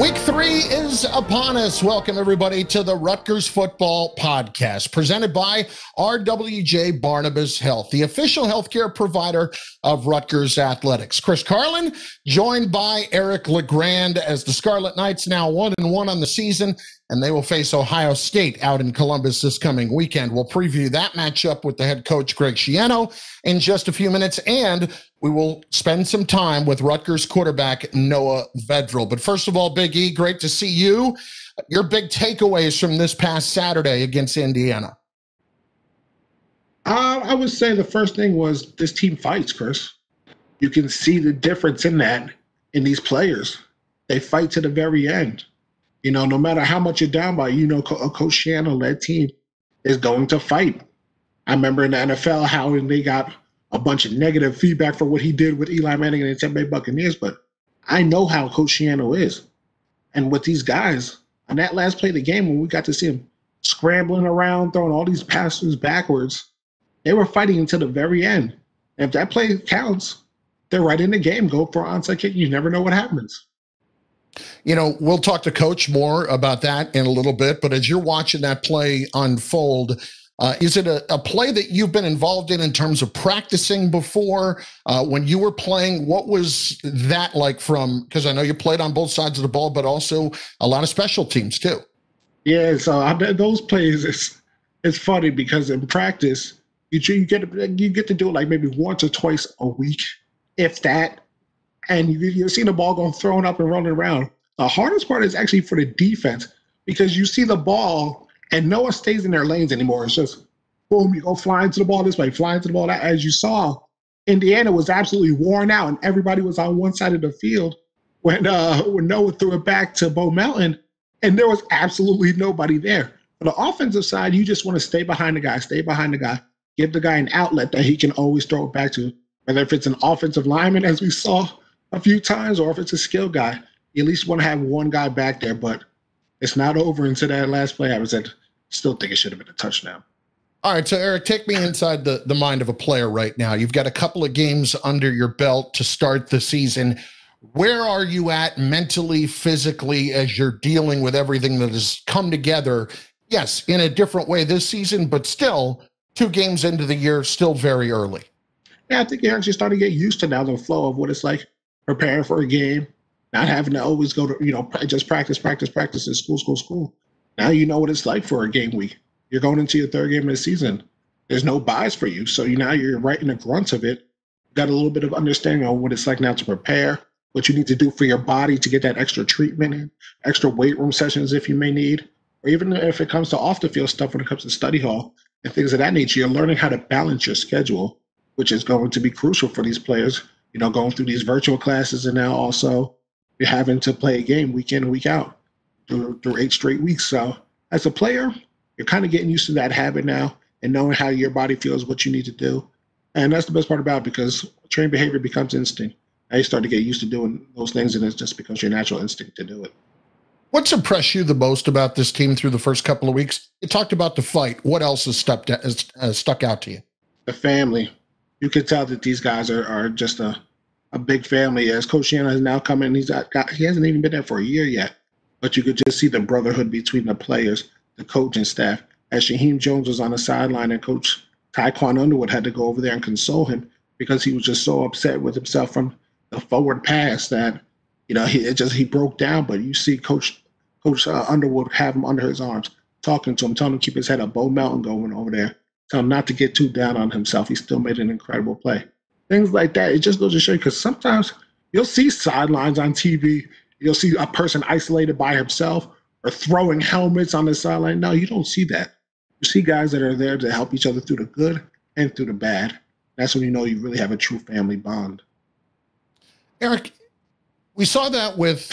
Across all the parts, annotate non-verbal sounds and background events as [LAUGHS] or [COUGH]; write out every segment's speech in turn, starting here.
Week three is upon us. Welcome, everybody, to the Rutgers Football Podcast, presented by RWJ Barnabas Health, the official healthcare provider of Rutgers Athletics. Chris Carlin, joined by Eric LeGrand, as the Scarlet Knights now one and one on the season, and they will face Ohio State out in Columbus this coming weekend. We'll preview that matchup with the head coach, Greg Schiano, in just a few minutes, and we will spend some time with Rutgers quarterback Noah Vedral. But first of all, Big E, great to see you. Your big takeaways from this past Saturday against Indiana. Uh, I would say the first thing was this team fights, Chris. You can see the difference in that in these players. They fight to the very end. You know, no matter how much you're down by, you know, Co- uh, Coach Schiano, that team is going to fight. I remember in the NFL how they got a bunch of negative feedback for what he did with Eli Manning and the Tampa Bay Buccaneers, but I know how Coach Schiano is. And with these guys, on that last play of the game, when we got to see him scrambling around, throwing all these passes backwards, they were fighting until the very end. And if that play counts, they're right in the game. Go for an onside kick. You never know what happens. You know, we'll talk to Coach more about that in a little bit, but as you're watching that play unfold, uh, is it a, a, play that you've been involved in in terms of practicing before? Uh, when you were playing, what was that like from? Because I know you played on both sides of the ball, but also a lot of special teams too. Yeah, so I bet those plays it's it's funny because in practice you you get you get to do it like maybe once or twice a week, if that, and you you see the ball going thrown up and running around. The hardest part is actually for the defense because you see the ball and no one stays in their lanes anymore. It's just boom, you go flying to the ball this way, flying to the ball that. As you saw, Indiana was absolutely worn out, and everybody was on one side of the field when uh, when Noah threw it back to Bo Melton, and there was absolutely nobody there. For the offensive side, you just want to stay behind the guy, stay behind the guy, give the guy an outlet that he can always throw it back to. Whether if it's an offensive lineman, as we saw a few times, or if it's a skill guy, you at least want to have one guy back there. But it's not over until that last play. I was at still think it should have been a touchdown. All right, so Eric, take me inside the, the mind of a player right now. You've got a couple of games under your belt to start the season. Where are you at mentally, physically, as you're dealing with everything that has come together? Yes, in a different way this season, but still two games into the year, still very early. Yeah, I think you're actually starting to get used to now the flow of what it's like preparing for a game, not having to always go to, you know, just practice, practice, practice in school, school, school. Now you know what it's like for a game week. You're going into your third game of the season. There's no buys for you. So you now you're right in the grunt of it. Got a little bit of understanding on what it's like now to prepare, what you need to do for your body to get that extra treatment in, extra weight room sessions if you may need, or even if it comes to off the field stuff when it comes to study hall and things of that nature. You're learning how to balance your schedule, which is going to be crucial for these players. You know, going through these virtual classes and now also you're having to play a game week in and week out through, through eight straight weeks. So as a player, you're kind of getting used to that habit now and knowing how your body feels, what you need to do. And that's the best part about it because trained behavior becomes instinct. Now you start to get used to doing those things and it just becomes your natural instinct to do it. What's impressed you the most about this team through the first couple of weeks? You talked about the fight. What else has stuck, has, has stuck out to you? The family. You could tell that these guys are, are just a, a big family. As Coach Schiano has now come in, he's got, he hasn't even been there for a year yet but you could just see the brotherhood between the players, the coach and staff. As Shameen Jones was on the sideline and Coach Tiquan Underwood had to go over there and console him because he was just so upset with himself from the forward pass that, you know, he just he broke down. But you see Coach Coach uh, Underwood have him under his arms, talking to him, telling him to keep his head up. Bo Melton going over there, tell him not to get too down on himself. He still made an incredible play. Things like that. It just goes to show you because sometimes you'll see sidelines on TV You'll see a person isolated by himself or throwing helmets on the sideline. No, you don't see that. You see guys that are there to help each other through the good and through the bad. That's when you know you really have a true family bond. Eric, we saw that with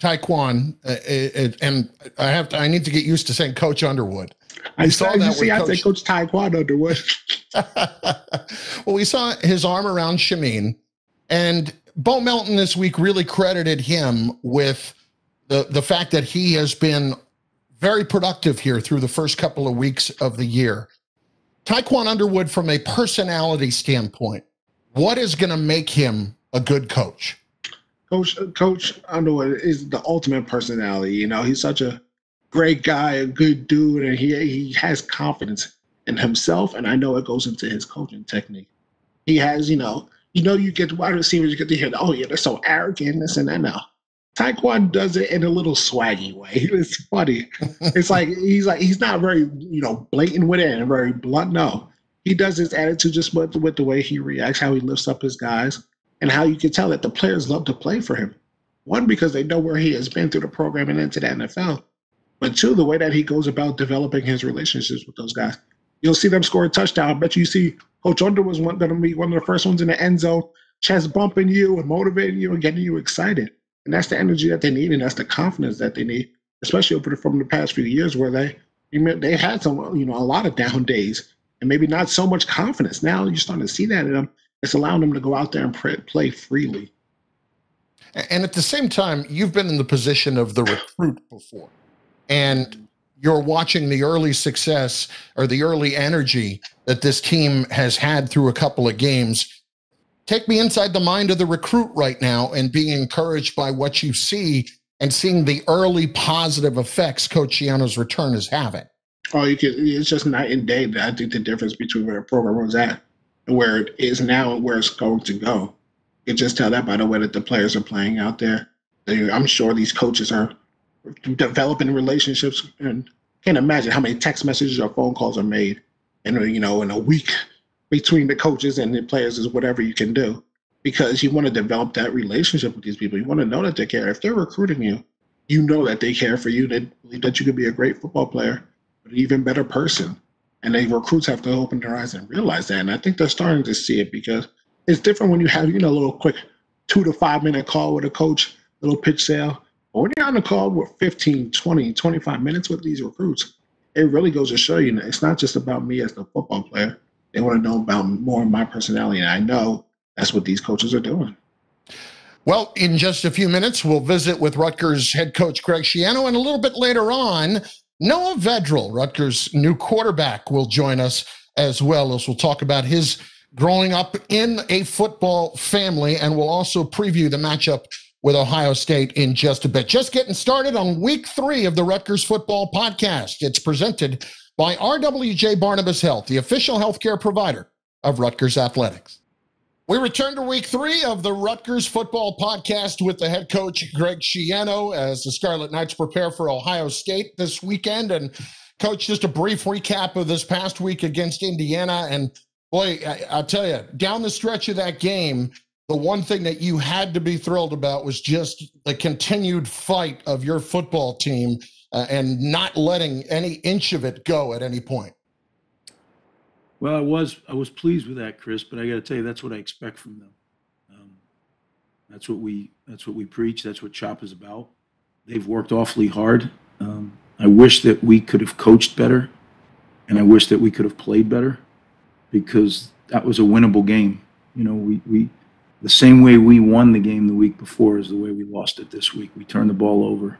Tiquan, uh, and I have to, I need to get used to saying Coach Underwood. I saw that. You see, I say Coach Tiquan Underwood. [LAUGHS] well, we saw his arm around Shameen, and Bo Melton this week really credited him with the the fact that he has been very productive here through the first couple of weeks of the year. Tiquan Underwood, from a personality standpoint, what is going to make him a good coach? Coach Coach Underwood is the ultimate personality. You know, he's such a great guy, a good dude, and he he has confidence in himself. And I know it goes into his coaching technique. He has, you know, you know, you get wide receivers, you get to hear, oh yeah, they're so arrogant, this and that. Now, Tiquan does it in a little swaggy way. [LAUGHS] It's funny. it's like he's like he's not very, you know, blatant with it and very blunt. No, he does his attitude just with, with the way he reacts, how he lifts up his guys, and how you can tell that the players love to play for him. One, because they know where he has been through the program and into the NFL. But two, the way that he goes about developing his relationships with those guys. You'll see them score a touchdown. I bet you see Coach Under was going to be one of the first ones in the end zone, chest bumping you and motivating you and getting you excited. And that's the energy that they need, and that's the confidence that they need, especially over from the past few years where they they had some, you know, a lot of down days and maybe not so much confidence. Now you're starting to see that in them. It's allowing them to go out there and play freely. And at the same time, you've been in the position of the recruit before, and you're watching the early success or the early energy that this team has had through a couple of games take me inside the mind of the recruit right now and being encouraged by what you see and seeing the early positive effects Coach Schiano's return is having. Oh, you can. It's just night and day. I think the difference between where the program was at where it is now and where it's going to go. You can just tell that by the way that the players are playing out there. I'm sure these coaches are developing relationships, and can't imagine how many text messages or phone calls are made, and you know, in a week between the coaches and the players is whatever you can do because you want to develop that relationship with these people. You want to know that they care. If they're recruiting you, you know that they care for you. They believe that you could be a great football player, but an even better person. And the recruits have to open their eyes and realize that. And I think they're starting to see it because it's different when you have, you know, a little quick two to five minute call with a coach, little pitch sale. But when you're on the call with 15, 20, 25 minutes with these recruits, it really goes to show you it's not just about me as the football player they want to know about more of my personality. And I know that's what these coaches are doing. Well, in just a few minutes, we'll visit with Rutgers head coach Greg Schiano. And a little bit later on, Noah Vedral, Rutgers' new quarterback, will join us as well as we'll talk about his growing up in a football family. And we'll also preview the matchup with Ohio State in just a bit. Just getting started on week three of the Rutgers Football Podcast. It's presented by RWJ Barnabas Health, the official healthcare provider of Rutgers Athletics. We return to week three of the Rutgers football podcast with the head coach, Greg Schiano, as the Scarlet Knights prepare for Ohio State this weekend. And, coach, just a brief recap of this past week against Indiana. And, boy, I, I'll tell you, down the stretch of that game, the one thing that you had to be thrilled about was just the continued fight of your football team uh, and not letting any inch of it go at any point. Well, I was I was pleased with that, Chris. But I got to tell you, that's what I expect from them. Um, that's what we that's what we preach. That's what Chop is about. They've worked awfully hard. Um, I wish that we could have coached better, and I wish that we could have played better, because that was a winnable game. You know, we we the same way we won the game the week before is the way we lost it this week. We turned the ball over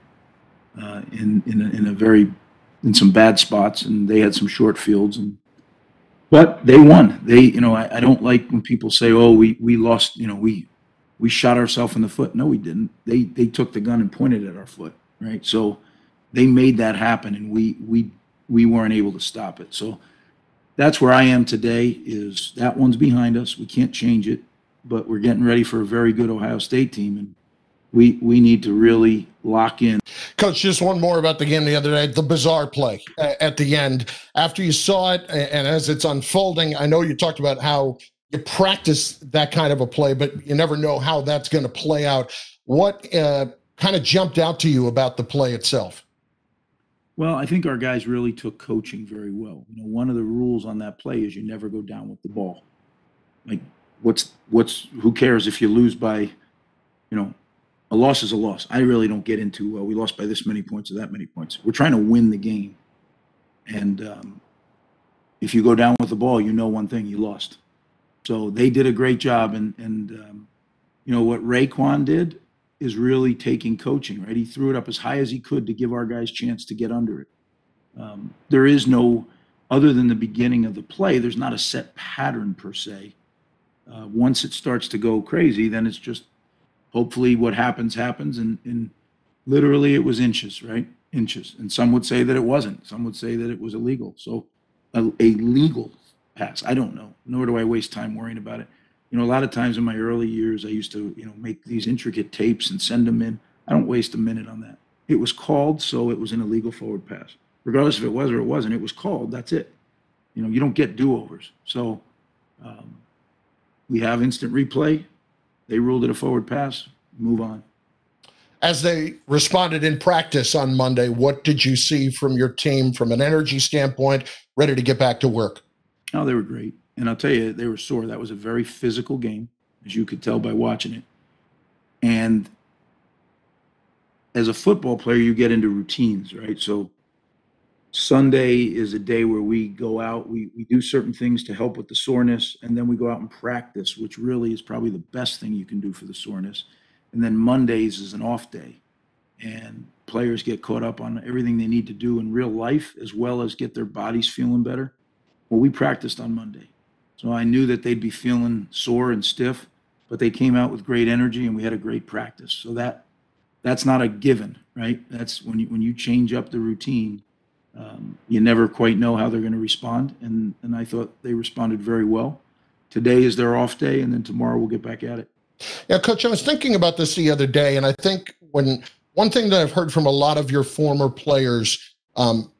uh, in in a, in a very in some bad spots, and they had some short fields, and but they won. They you know I, I don't like when people say, oh we we lost you know we we shot ourselves in the foot. No, we didn't. They they took the gun and pointed at our foot, right? So they made that happen, and we we we weren't able to stop it. So that's where I am today. Is that one's behind us? We can't change it, but we're getting ready for a very good Ohio State team, and we we need to really lock in. Coach, just one more about the game the other day, the bizarre play at the end. After you saw it and as it's unfolding, I know you talked about how you practice that kind of a play, but you never know how that's going to play out. What uh, kind of jumped out to you about the play itself? Well, I think our guys really took coaching very well. You know, one of the rules on that play is you never go down with the ball. Like, what's what's who cares if you lose by, you know, a loss is a loss. I really don't get into uh, we lost by this many points or that many points. We're trying to win the game, and um, if you go down with the ball, you know one thing: you lost. So they did a great job, and and um, you know what Raekwon did is really taking coaching. Right, he threw it up as high as he could to give our guys chance to get under it. Um, there is no other than the beginning of the play. There's not a set pattern per se. Uh, once it starts to go crazy, then it's just hopefully what happens happens. And, and literally it was inches right? Inches. And some would say that it wasn't. Some would say that it was illegal. So a, a legal pass. I don't know. Nor do i waste time worrying about it. You know a lot of times in my early years i used to you know make these intricate tapes and send them in. I don't waste a minute on that. It was called so it was an illegal forward pass. Regardless if it was or it wasn't it was called. That's it. You know you don't get do-overs. So um, we have instant replay they ruled it a forward pass move on As they responded in practice on Monday, what did you see from your team from an energy standpoint, ready to get back to work? Oh, they were great. And I'll tell you, they were sore. That was a very physical game, as you could tell by watching it. And as a football player, you get into routines, right? So Sunday is a day where we go out, we, we do certain things to help with the soreness, and then we go out and practice, which really is probably the best thing you can do for the soreness. And then Mondays is an off day. And players get caught up on everything they need to do in real life as well as get their bodies feeling better. Well, we practiced on Monday. So I knew that they'd be feeling sore and stiff, but they came out with great energy and we had a great practice. So that that's not a given, right? That's when you when you change up the routine, um, you never quite know how they're going to respond. And and I thought they responded very well. Today is their off day, and then tomorrow we'll get back at it. Yeah, Coach, I was thinking about this the other day, and I think when one thing that I've heard from a lot of your former players, um,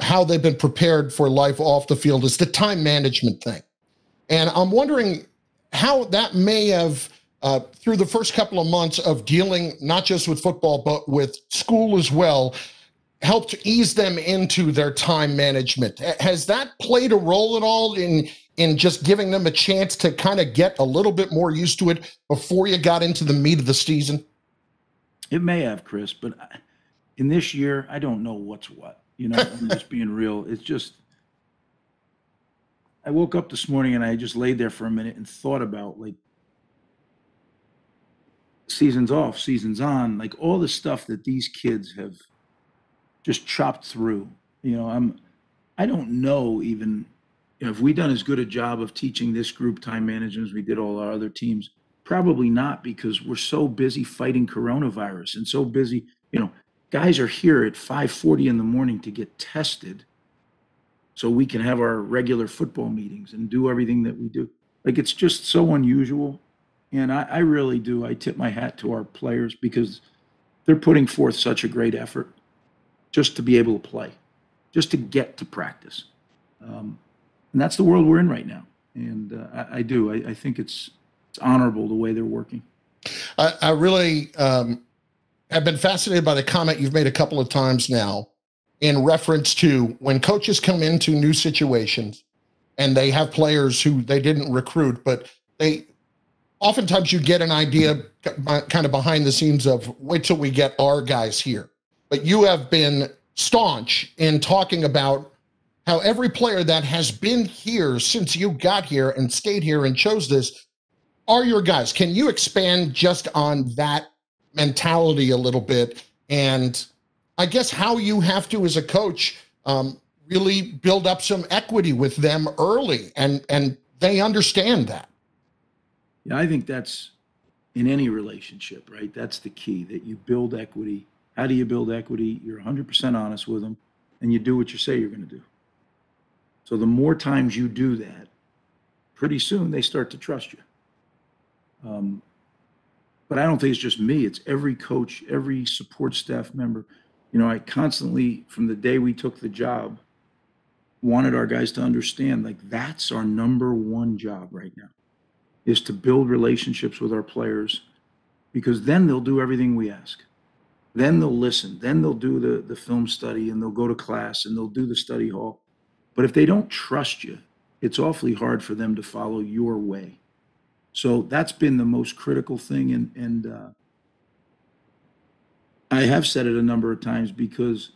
how they've been prepared for life off the field is the time management thing. And I'm wondering how that may have, uh, through the first couple of months of dealing not just with football, but with school as well, helped ease them into their time management. Has that played a role at all in in just giving them a chance to kind of get a little bit more used to it before you got into the meat of the season? It may have, Chris, but in this year, I don't know what's what. You know, I'm just being real. It's just, I woke up this morning and I just laid there for a minute and thought about like seasons off, seasons on, like all the stuff that these kids have just chopped through. You know, I'm, I don't know even you know, have we done as good a job of teaching this group time management as we did all our other teams? Probably not because we're so busy fighting coronavirus and so busy, you know, guys are here at 5:40 in the morning to get tested so we can have our regular football meetings and do everything that we do. Like it's just so unusual. And I, I really do. I tip my hat to our players because they're putting forth such a great effort just to be able to play, just to get to practice. Um, and that's the world we're in right now. And uh, I, I, do. I, I, think it's it's honorable the way they're working. I, I really um, have been fascinated by the comment you've made a couple of times now in reference to when coaches come into new situations and they have players who they didn't recruit, but they oftentimes you get an idea kind of behind the scenes of wait till we get our guys here. But you have been staunch in talking about how every player that has been here since you got here and stayed here and chose this are your guys. Can you expand just on that mentality a little bit? And I guess how you have to, as a coach, um, really build up some equity with them early and and they understand that. Yeah, I think that's in any relationship, right? That's the key that you build equity. How do you build equity? You're 100% honest with them and you do what you say you're going to do. So the more times you do that, pretty soon they start to trust you. Um, but I don't think it's just me. It's every coach, every support staff member. You know, I constantly, from the day we took the job, wanted our guys to understand like that's our number one job right now is to build relationships with our players because then they'll do everything we ask. Then they'll listen. Then they'll do the, the film study and they'll go to class and they'll do the study hall. But if they don't trust you, it's awfully hard for them to follow your way. So that's been the most critical thing. And, and uh, I have said it a number of times because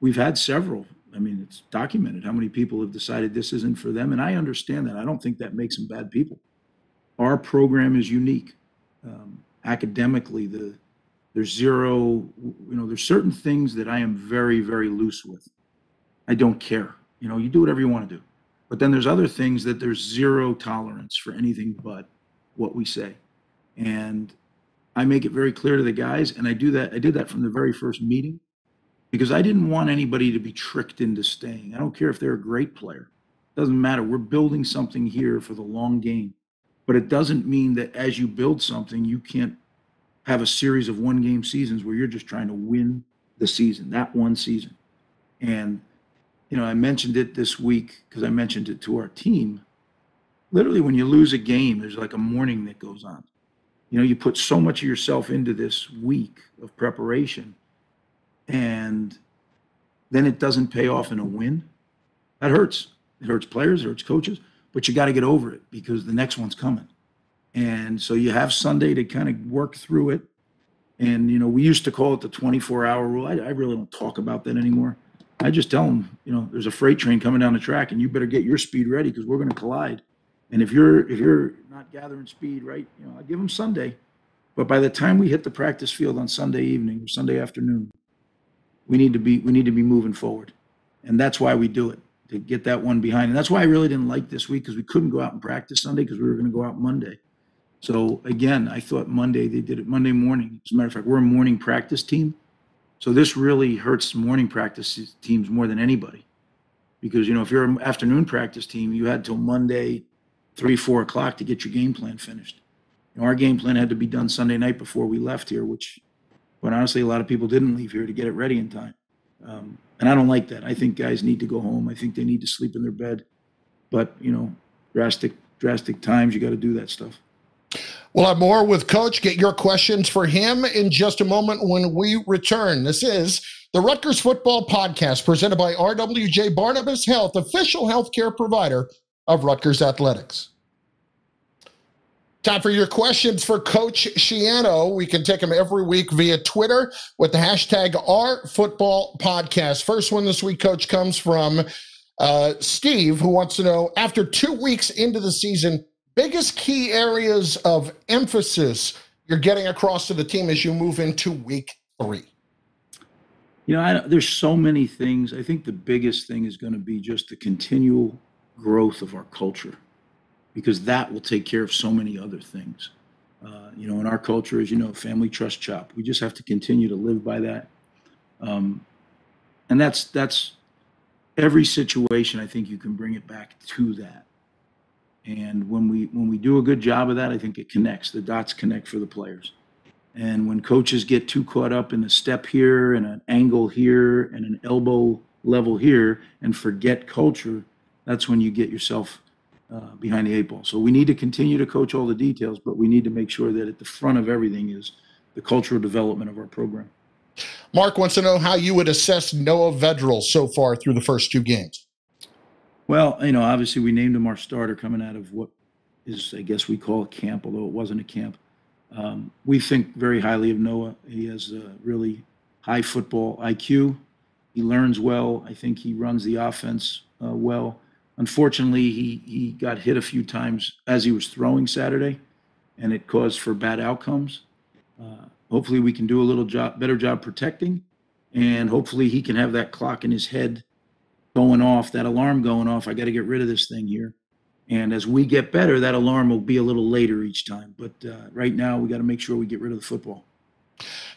we've had several. I mean, it's documented how many people have decided this isn't for them. And I understand that. I don't think that makes them bad people. Our program is unique. Um, academically, the there's zero, you know, there's certain things that I am very, very loose with. I don't care. You know, you do whatever you want to do. But then there's other things that there's zero tolerance for anything but what we say. And I make it very clear to the guys, and I do that. I did that from the very first meeting because I didn't want anybody to be tricked into staying. I don't care if they're a great player. Doesn't matter. We're building something here for the long game. But it doesn't mean that as you build something, you can't have a series of one game seasons where you're just trying to win the season, that one season. And, you know, I mentioned it this week because I mentioned it to our team. Literally, when you lose a game, there's like a mourning that goes on. You know, you put so much of yourself into this week of preparation and then it doesn't pay off in a win, that hurts. It hurts players, it hurts coaches, but you got to get over it because the next one's coming. And so you have Sunday to kind of work through it. And, you know, we used to call it the 24 hour rule. I, I really don't talk about that anymore. I just tell them, you know, there's a freight train coming down the track and you better get your speed ready because we're going to collide. And if you're if you're not gathering speed, right, you know, I give them Sunday. But by the time we hit the practice field on Sunday evening or Sunday afternoon, we need to be we need to be moving forward and that's why we do it to get that one behind and that's why i really didn't like this week because we couldn't go out and practice sunday because we were going to go out monday so again i thought monday they did it monday morning as a matter of fact we're a morning practice team so this really hurts morning practice teams more than anybody because you know if you're an afternoon practice team you had till monday three four o'clock to get your game plan finished you know, our game plan had to be done sunday night before we left here which but honestly, a lot of people didn't leave here to get it ready in time. Um, and I don't like that. I think guys need to go home. I think they need to sleep in their bed. But, you know, drastic, drastic times, you got to do that stuff. We'll have more with Coach. Get your questions for him in just a moment when we return. This is the Rutgers Football Podcast presented by RWJ Barnabas Health, official healthcare provider of Rutgers Athletics. Time for your questions for Coach Schiano. We can take them every week via Twitter with the hashtag Our Football Podcast. First one this week, Coach, comes from uh, Steve, who wants to know after two weeks into the season, biggest key areas of emphasis you're getting across to the team as you move into week three. You know, I, there's so many things. I think the biggest thing is going to be just the continual growth of our culture because that will take care of so many other things. Uh, you know, in our culture, as you know, family trust chop. We just have to continue to live by that. Um, and that's that's every situation. I think you can bring it back to that. And when we when we do a good job of that, I think it connects. The dots connect for the players. And when coaches get too caught up in a step here and an angle here and an elbow level here and forget culture, that's when you get yourself uh, behind the eight ball. So we need to continue to coach all the details, but we need to make sure that at the front of everything is the cultural development of our program. Mark wants to know how you would assess Noah Vedral so far through the first two games. Well, you know, obviously we named him our starter coming out of what is, I guess we call a camp, although it wasn't a camp. Um, we think very highly of Noah. He has a really high football IQ. He learns well. I think he runs the offense uh, well. Unfortunately, he, he got hit a few times as he was throwing Saturday, and it caused for bad outcomes. Uh, hopefully, we can do a little job, better job protecting, and hopefully, he can have that clock in his head going off, that alarm going off. I got to get rid of this thing here. And as we get better, that alarm will be a little later each time. But uh, right now, we got to make sure we get rid of the football.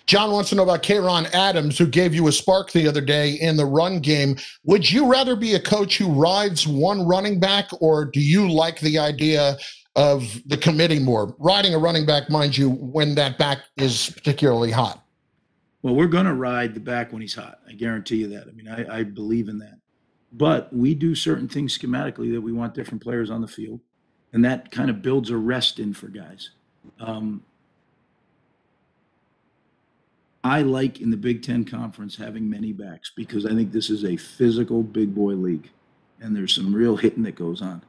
John wants to know about Kay'Ron Adams, who gave you a spark the other day in the run game. Would you rather be a coach who rides one running back, or do you like the idea of the committee more? Riding a running back, mind you, when that back is particularly hot. Well, we're going to ride the back when he's hot. I guarantee you that. I mean, I, I believe in that. But we do certain things schematically that we want different players on the field, and that kind of builds a rest in for guys. Um, I like in the Big Ten Conference having many backs because I think this is a physical big boy league and there's some real hitting that goes on.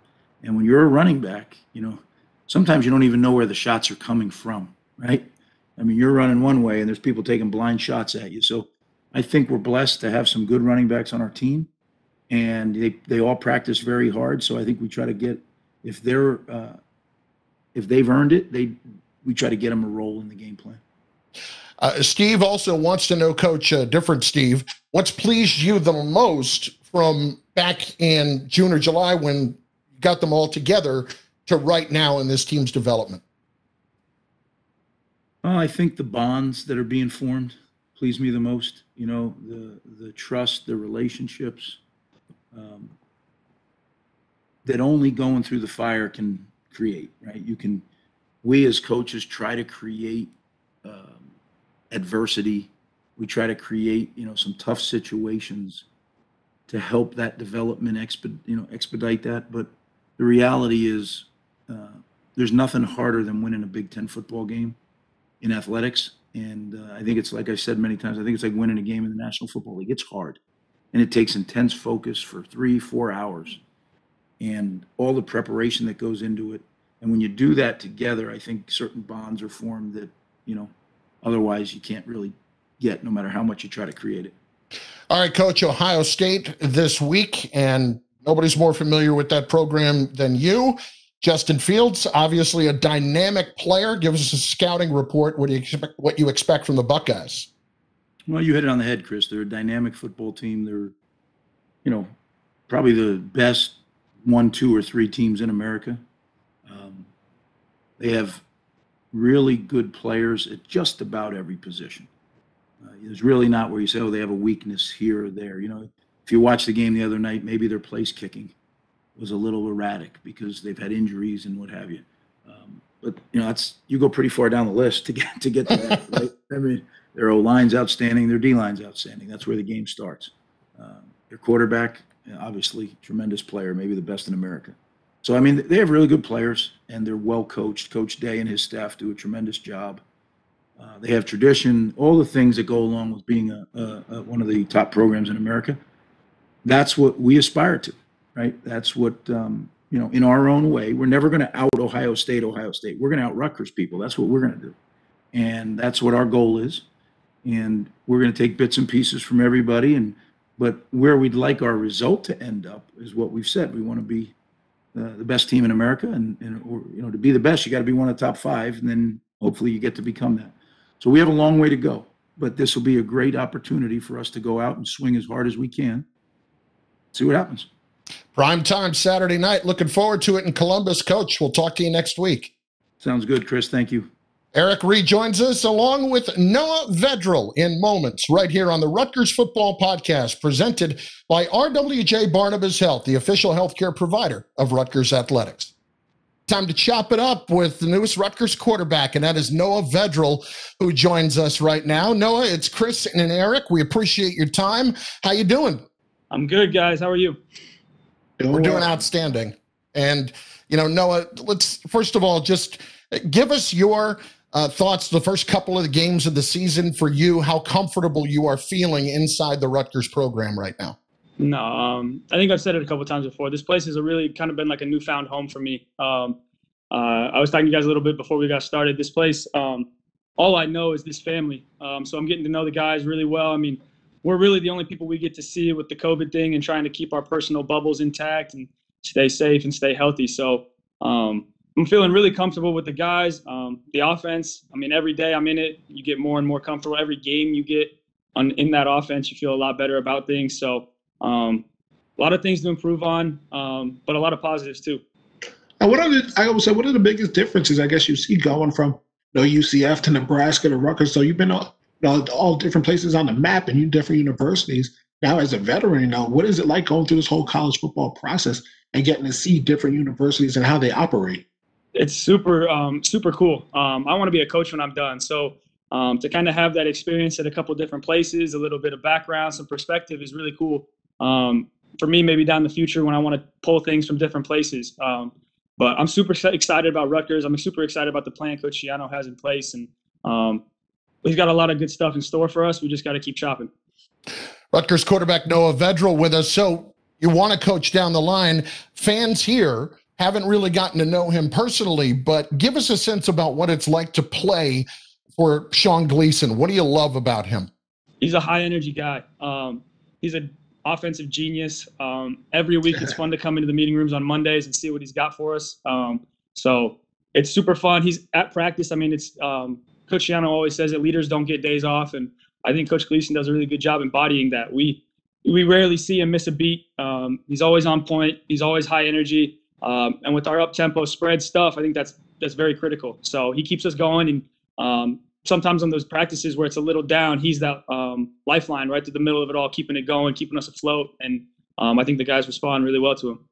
And when you're a running back, you know, sometimes you don't even know where the shots are coming from, right? I mean, you're running one way and there's people taking blind shots at you. So I think we're blessed to have some good running backs on our team and they, they all practice very hard. So I think we try to get, if they're, uh, if they've earned it, they, we try to get them a role in the game plan. Uh, Steve also wants to know, Coach, uh, different Steve, what's pleased you the most from back in June or July when you got them all together to right now in this team's development? Well, I think the bonds that are being formed please me the most. You know, the the trust, the relationships um, that only going through the fire can create. Right? You can. We as coaches try to create um, adversity. We try to create, you know, some tough situations to help that development exped, you know, expedite that. But the reality is, uh, there's nothing harder than winning a Big Ten football game in athletics. And uh, I think it's like I said many times. I think it's like winning a game in the National Football League. It's hard, and it takes intense focus for three, four hours, and all the preparation that goes into it. And when you do that together, I think certain bonds are formed that you know, otherwise you can't really get, no matter how much you try to create it. All right, Coach, Ohio State this week, and nobody's more familiar with that program than you. Justin Fields, obviously a dynamic player. Give us a scouting report. What do you expect? What you expect from the Buckeyes? Well, you hit it on the head, Chris. They're a dynamic football team. They're, you know, probably the best one, two, or three teams in America. Um, they have really good players at just about every position. Uh, there's really not where you say, oh, they have a weakness here or there. You know, if you watch the game the other night, maybe their place kicking was a little erratic because they've had injuries and what have you. Um, but you know, that's you go pretty far down the list to get to get to that. [LAUGHS] right? I mean, their O line's outstanding, their D line's outstanding. That's where the game starts. Uh, their quarterback, obviously, tremendous player, maybe the best in America. So I mean, they have really good players, and they're well coached. Coach Day and his staff do a tremendous job. Uh, they have tradition, all the things that go along with being a, a, a, one of the top programs in America. That's what we aspire to right? That's what um, you know. In our own way, we're never going to out Ohio State. Ohio State. We're going to out Rutgers people. That's what we're going to do, and that's what our goal is. And we're going to take bits and pieces from everybody, and but where we'd like our result to end up is what we've said. We want to be uh, the best team in America, and, and or, you know, to be the best, you got to be one of the top five, and then hopefully you get to become that. So we have a long way to go, but this will be a great opportunity for us to go out and swing as hard as we can. See what happens. Prime time Saturday night. Looking forward to it in Columbus. Coach, we'll talk to you next week. Sounds good, Chris. Thank you. Eric rejoins us along with Noah Vedral in moments right here on the Rutgers Football Podcast, presented by RWJ Barnabas Health, the official healthcare provider of Rutgers Athletics. Time to chop it up with the newest Rutgers quarterback, and that is Noah Vedral, who joins us right now. Noah, it's Chris and Eric. We appreciate your time. How you doing? I'm good, guys. How are you? We're doing outstanding. And, you know, Noah, let's first of all just give us your uh, thoughts the first couple of the games of the season for you, how comfortable you are feeling inside the Rutgers program right now. No, um, I think I've said it a couple times before. This place has really kind of been like a newfound home for me. Um, uh, I was talking to you guys a little bit before we got started. This place, um, all I know is this family. Um, so I'm getting to know the guys really well. I mean, we're really the only people we get to see with the COVID thing and trying to keep our personal bubbles intact and stay safe and stay healthy. So um, I'm feeling really comfortable with the guys. Um, the offense, I mean, every day I'm in it, you get more and more comfortable. Every game you get on in that offense, you feel a lot better about things. So um, a lot of things to improve on, um, but a lot of positives too. And what are the, I would say, what are the biggest differences I guess you see going from you know, UCF to Nebraska to Rutgers? So you've been you know, all different places on the map and you different universities. Now, as a veteran, you know, what is it like going through this whole college football process and getting to see different universities and how they operate? It's super, um, super cool. Um, I want to be a coach when I'm done. So um, to kind of have that experience at a couple different places, a little bit of background, some perspective is really cool. Um, for me, maybe down the future when I want to pull things from different places. Um, but I'm super excited about Rutgers. I'm super excited about the plan Coach Schiano has in place, and um, he's got a lot of good stuff in store for us. We just got to keep chopping. Rutgers quarterback Noah Vedral with us. So you want to coach down the line. Fans here haven't really gotten to know him personally, but give us a sense about what it's like to play for Sean Gleeson. What do you love about him? He's a high energy guy. Um, he's an offensive genius. Um, every week it's fun to come into the meeting rooms on Mondays and see what he's got for us. Um, so it's super fun. He's at practice. I mean, it's um, Coach Schiano always says that leaders don't get days off, and I think Coach Gleeson does a really good job embodying that. We we rarely see him miss a beat. Um, he's always on point. He's always high energy, um, and with our up tempo spread stuff, I think that's that's very critical. So he keeps us going, and um, sometimes on those practices where it's a little down, he's that um, lifeline right through the middle of it all, keeping it going, keeping us afloat. And um, I think the guys respond really well to him.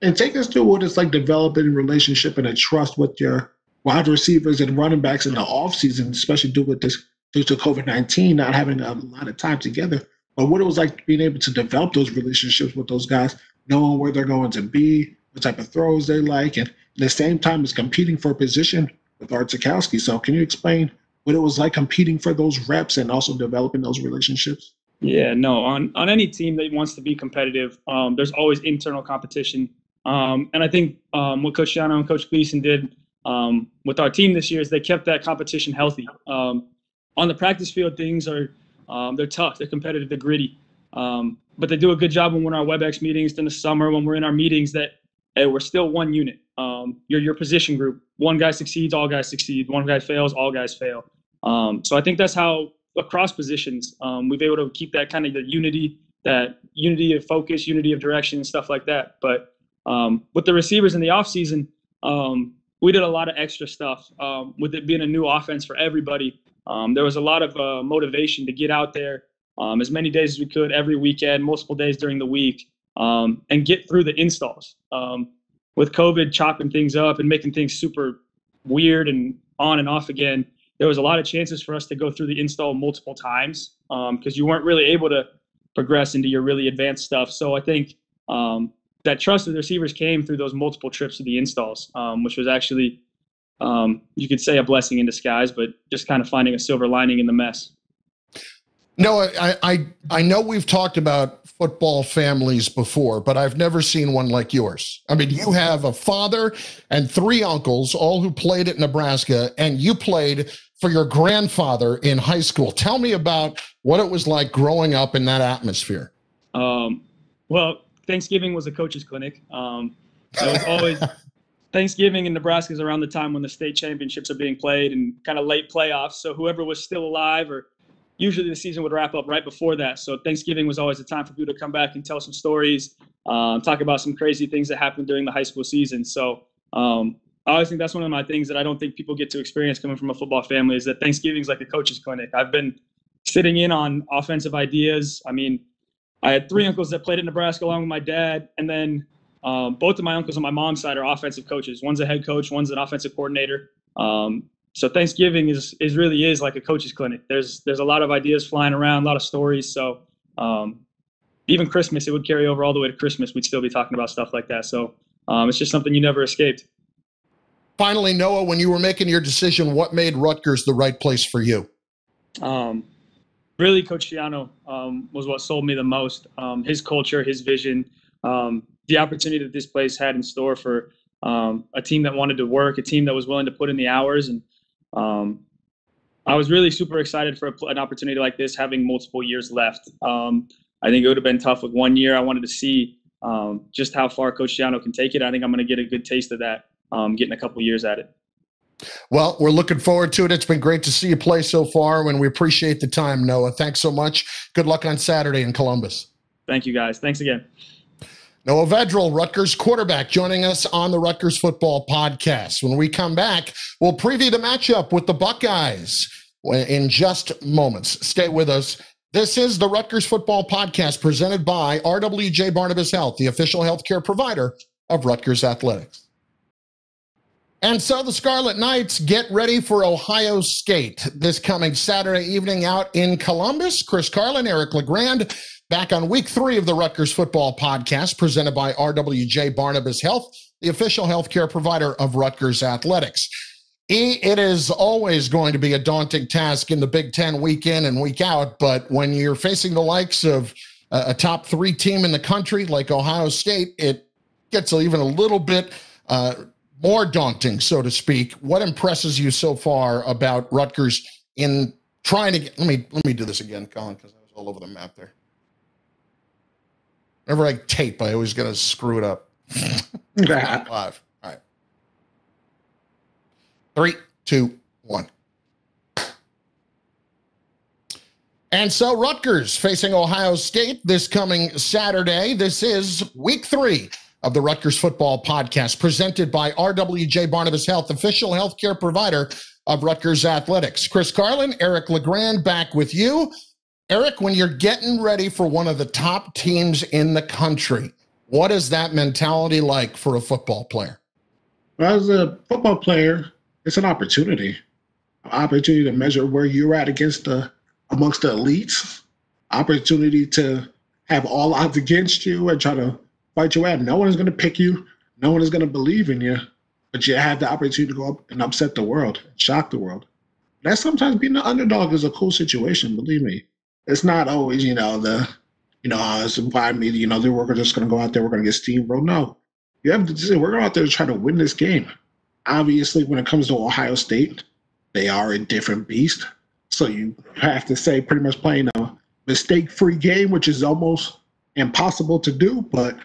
And take us through what it's like developing a relationship and a trust with your wide receivers and running backs in the offseason, especially due with this due to COVID nineteen, not having a lot of time together. But what it was like being able to develop those relationships with those guys, knowing where they're going to be, what type of throws they like, and at the same time is competing for a position with Art Sitkowski. So can you explain what it was like competing for those reps and also developing those relationships? Yeah, no. On on any team that wants to be competitive, um, there's always internal competition. Um, and I think um, what Coach Schiano and Coach Gleeson did um, with our team this year is they kept that competition healthy. Um, on the practice field, things are um, they're tough, they're competitive, they're gritty. but they do a good job when we're in our WebEx meetings in the summer, when we're in our meetings that hey, we're still one unit. you're your position group. One guy succeeds, all guys succeed. One guy fails, all guys fail. so I think that's how across positions we've been able to keep that kind of the unity, that unity of focus, unity of direction, and stuff like that. But um, with the receivers in the offseason, um, we did a lot of extra stuff. Um, with it being a new offense for everybody, um, there was a lot of uh, motivation to get out there um, as many days as we could every weekend, multiple days during the week, um, and get through the installs. with COVID chopping things up and making things super weird and on and off again, there was a lot of chances for us to go through the install multiple times because you weren't really able to progress into your really advanced stuff. So I think um, that trust of the receivers came through those multiple trips to the installs, um, which was actually, um, you could say, a blessing in disguise, but just kind of finding a silver lining in the mess. No, I, I I know we've talked about football families before, but I've never seen one like yours. I mean, you have a father and three uncles, all who played at Nebraska, and you played for your grandfather in high school. Tell me about what it was like growing up in that atmosphere. Um, well, Thanksgiving was a coach's clinic. Um, it was always [LAUGHS] Thanksgiving in Nebraska is around the time when the state championships are being played and kind of late playoffs. So whoever was still alive, or usually the season would wrap up right before that. So Thanksgiving was always a time for people to come back and tell some stories, um, talk about some crazy things that happened during the high school season. So um, I always think that's one of my things that I don't think people get to experience coming from a football family is that Thanksgiving is like a coach's clinic. I've been sitting in on offensive ideas. I mean, I had three uncles that played at Nebraska along with my dad, and then um, both of my uncles on my mom's side are offensive coaches. One's a head coach, one's an offensive coordinator. Um, so Thanksgiving is is really is like a coach's clinic. There's there's a lot of ideas flying around, a lot of stories. So um, even Christmas, it would carry over all the way to Christmas. We'd still be talking about stuff like that. So um, it's just something you never escaped. Finally, Noah, when you were making your decision, what made Rutgers the right place for you? Um, really, Coach um, was what sold me the most. Um, his culture, his vision, um, the opportunity that this place had in store for um, a team that wanted to work, a team that was willing to put in the hours, and um, I was really super excited for a, an opportunity like this, having multiple years left. Um, I think it would have been tough with one year. I wanted to see um, just how far Coach Schiano can take it. I think I'm going to get a good taste of that, getting a couple years at it. Well, we're looking forward to it. It's been great to see you play so far, and we appreciate the time, Noah. Thanks so much. Good luck on Saturday in Columbus. Thank you, guys. Thanks again. Noah Vedral, Rutgers quarterback, joining us on the Rutgers Football Podcast. When we come back, we'll preview the matchup with the Buckeyes in just moments. Stay with us. This is the Rutgers Football Podcast presented by RWJ Barnabas Health, the official healthcare provider of Rutgers Athletics. And so the Scarlet Knights get ready for Ohio State this coming Saturday evening out in Columbus. Chris Carlin, Eric LeGrand, back on week three of the Rutgers Football Podcast presented by RWJ Barnabas Health, the official healthcare provider of Rutgers Athletics. It is always going to be a daunting task in the Big Ten week in and week out, but when you're facing the likes of a top three team in the country like Ohio State, it gets even a little bit uh, more daunting, so to speak. What impresses you so far about Rutgers in trying to get? Let me let me do this again, Colin, because I was all over the map there. Whenever I tape, I always gotta screw it up. [LAUGHS] Five. All right. Three, two, one. And so Rutgers facing Ohio State this coming Saturday. This is week three of the Rutgers Football Podcast, presented by RWJ Barnabas Health, official healthcare provider of Rutgers Athletics. Chris Carlin, Eric LeGrand back with you. Eric, when you're getting ready for one of the top teams in the country, what is that mentality like for a football player? Well, as a football player, it's an opportunity, an opportunity to measure where you're at against the amongst the elites, opportunity to have all odds against you and try to fight you out. No one is going to pick you. No one is going to believe in you, but you have the opportunity to go up and upset the world, shock the world. That sometimes being the underdog is a cool situation. Believe me, it's not always you know the you know uh, it's by me. You know we're just going to go out there. We're going to get steamrolled. No, you have to say we're going out there to try to win this game. Obviously, when it comes to Ohio State, they are a different beast. So you have to say pretty much playing a mistake-free game, which is almost impossible to do. But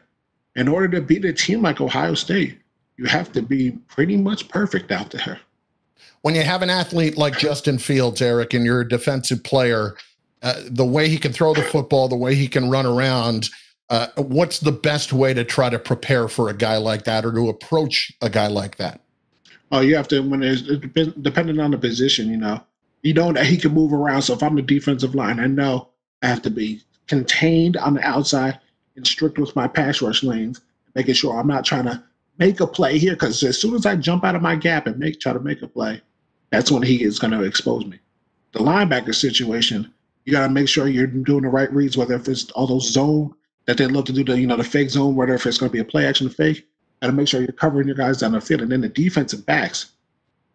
in order to beat a team like Ohio State, you have to be pretty much perfect out there. When you have an athlete like Justin Fields, Eric, and you're a defensive player, uh, the way he can throw the football, the way he can run around, uh, what's the best way to try to prepare for a guy like that or to approach a guy like that? Oh, you have to when it's depending on the position, you know, you know that he can move around. So if I'm the defensive line, I know I have to be contained on the outside and strict with my pass rush lanes, making sure I'm not trying to make a play here. Because as soon as I jump out of my gap and make try to make a play, that's when he is going to expose me. The linebacker situation, you got to make sure you're doing the right reads, whether if it's all those zone that they love to do, the you know the fake zone, whether if it's going to be a play action fake, got to make sure you're covering your guys down the field, and then the defensive backs.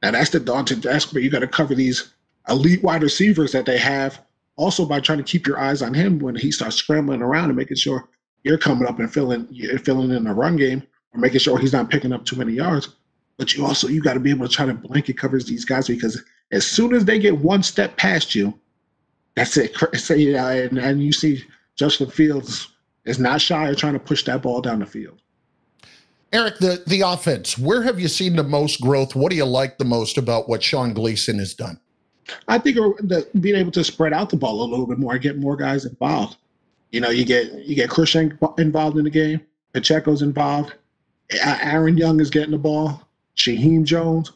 Now that's the daunting task, but you got to cover these elite wide receivers that they have. Also, by trying to keep your eyes on him when he starts scrambling around and making sure you're coming up and filling filling in the run game or making sure he's not picking up too many yards. But you also you got to be able to try to blanket covers these guys because as soon as they get one step past you, that's it. Say and, and you see Justin Fields is not shy of trying to push that ball down the field. Eric, the the offense. Where have you seen the most growth? What do you like the most about what Sean Gleeson has done? I think the, being able to spread out the ball a little bit more, get more guys involved. You know, you get you get Christian involved in the game. Pacheco's involved. Aaron Young is getting the ball. Shameen Jones,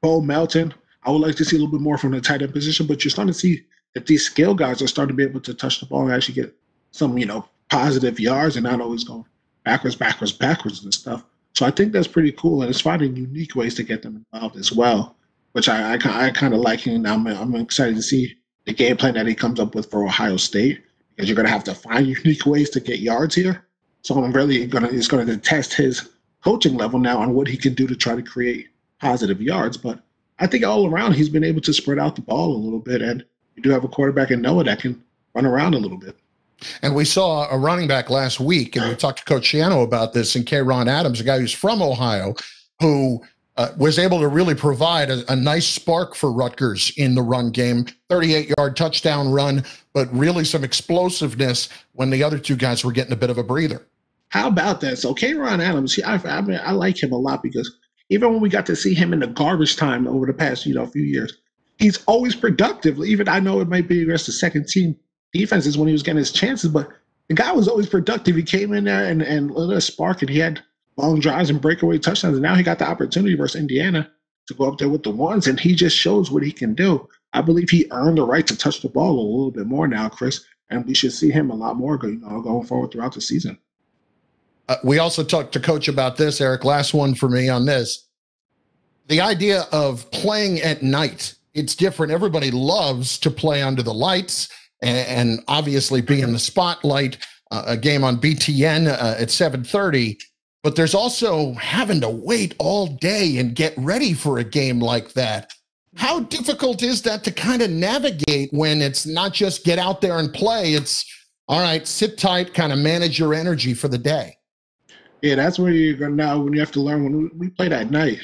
Bo Melton. I would like to see a little bit more from the tight end position, but you're starting to see that these skill guys are starting to be able to touch the ball and actually get some, you know, positive yards and not always going backwards, backwards, backwards and stuff. So I think that's pretty cool, and it's finding unique ways to get them involved as well which I I, I kind of like, and I'm I'm excited to see the game plan that he comes up with for Ohio State because you're going to have to find [LAUGHS] unique ways to get yards here. So I'm really going to it's going to test his coaching level now on what he can do to try to create positive yards. But I think all around he's been able to spread out the ball a little bit, and you do have a quarterback in Noah that can run around a little bit. And we saw a running back last week, and we talked to Coach Schiano about this, and Kay'Ron Adams, a guy who's from Ohio, who uh, was able to really provide a, a, nice spark for Rutgers in the run game. 38 yard touchdown run, but really some explosiveness when the other two guys were getting a bit of a breather. How about that? So, Kay'Ron Adams, I, I, mean, I like him a lot because even when we got to see him in the garbage time over the past you know few years, he's always productive. Even I know it might be against the second team defenses when he was getting his chances, but the guy was always productive. He came in there and and lit a spark, and he had long drives and breakaway touchdowns. And now he got the opportunity versus Indiana to go up there with the ones, and he just shows what he can do. I believe he earned the right to touch the ball a little bit more now, Chris, and we should see him a lot more you know, going forward throughout the season. Uh, we also talked to coach about this, Eric. Last one for me on this. The idea of playing at night, it's different. Everybody loves to play under the lights and, and obviously be in the spotlight. Uh, a game on BTN uh, at 7:30 but there's also having to wait all day and get ready for a game like that. How difficult is that to kind of navigate when it's not just get out there and play? It's all right, sit tight, kind of manage your energy for the day. Yeah, that's where you're going now when you have to learn. When we played at night,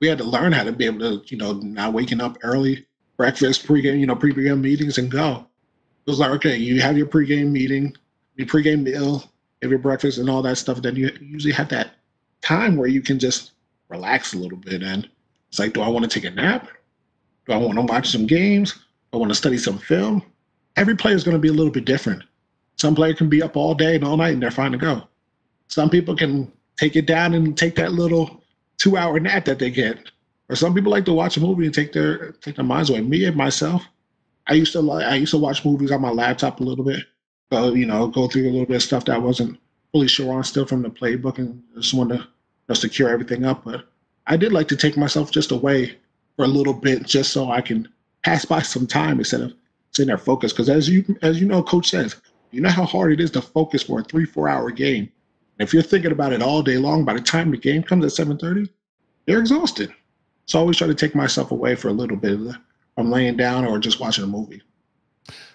we had to learn how to be able to, you know, not waking up early, breakfast, pregame, you know, pregame meetings, and go. It was like, okay, you have your pregame meeting, your pregame meal, have your breakfast and all that stuff, then you usually have that time where you can just relax a little bit. And it's like, do I want to take a nap? Do I want to watch some games? Do I want to study some film? Every player is going to be a little bit different. Some player can be up all day and all night and they're fine to go. Some people can take it down and take that little two hour nap that they get or some people like to watch a movie and take their take their minds away. Me and myself, I used to I used to watch movies on my laptop a little bit. Go, you know, go through a little bit of stuff that wasn't fully sure on still from the playbook and just want to secure everything up. But I did like to take myself just away for a little bit just so I can pass by some time instead of sitting there focused. Because as you as you know, coach says, you know how hard it is to focus for a three, four hour game. And if you're thinking about it all day long, by the time the game comes at 7:30, you're exhausted. So I always try to take myself away for a little bit from laying down or just watching a movie.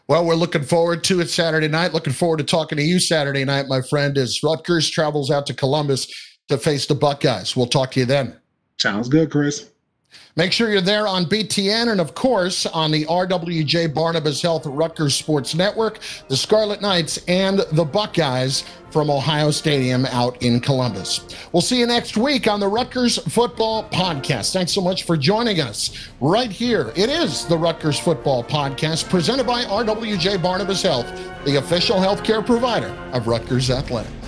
Well, we're looking forward to it Saturday night. Looking forward to talking to you Saturday night, my friend, as Rutgers travels out to Columbus to face the Buckeyes. We'll talk to you then. Sounds good, Chris. Make sure you're there on BTN and, of course, on the RWJ Barnabas Health Rutgers Sports Network, the Scarlet Knights, and the Buckeyes from Ohio Stadium out in Columbus. We'll see you next week on the Rutgers Football Podcast. Thanks so much for joining us right here. It is the Rutgers Football Podcast presented by RWJ Barnabas Health, the official healthcare provider of Rutgers Athletics.